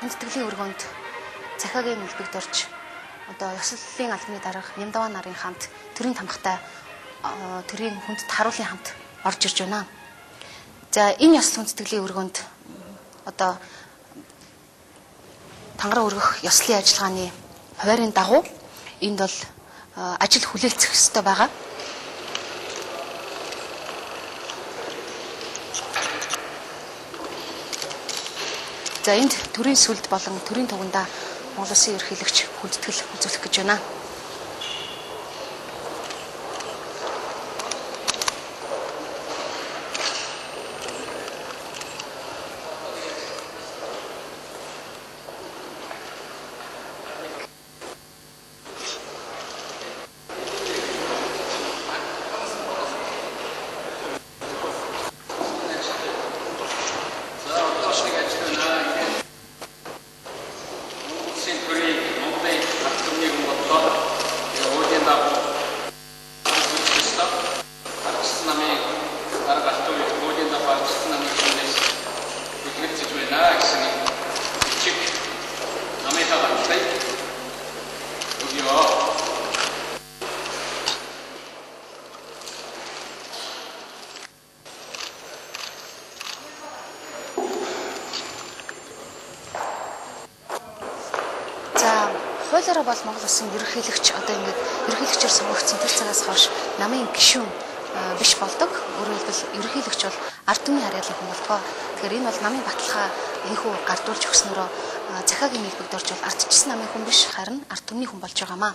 хүндэтгэлийн өргөнд захиагийн нэлбэгд орж одоо ёслолын албаны дарга Нямдава нарын хамт төрийн тамхтай төрийн хүнд харуулын хамт орж ирж байна. За энэ ёслол хүндэтгэлийн өргөнд одоо тангараа өргөх ёслолын ажиллагааны хуваарийн дагуу энд бол ажил хүлээлцэх ёстой байгаа. За энд төрийн сүлд болон төрийн тугандаа Монгол Улсын ерөнхийлөгч хүндэтгэл үзүүлэх гэж байна. За хуулиараа бол Монгол Улсын ерөнхийлөгч одоо ингээд ерөнхийлөгчөөр сонгогдсон тэр цагаас хойш намын гишүүн биш болдог. Өөрөөр хэлбэл ерөнхийлөгч бол ард түмний харьяалын хүн болтгоо. Тэгэхээр энэ бол намын баталгаа энхүү гардуулж өгснөөрөө захаагийн нийлбэгд орж бол ардчсан намын хүн биш харин ард түмний хүн болж байгаамаа.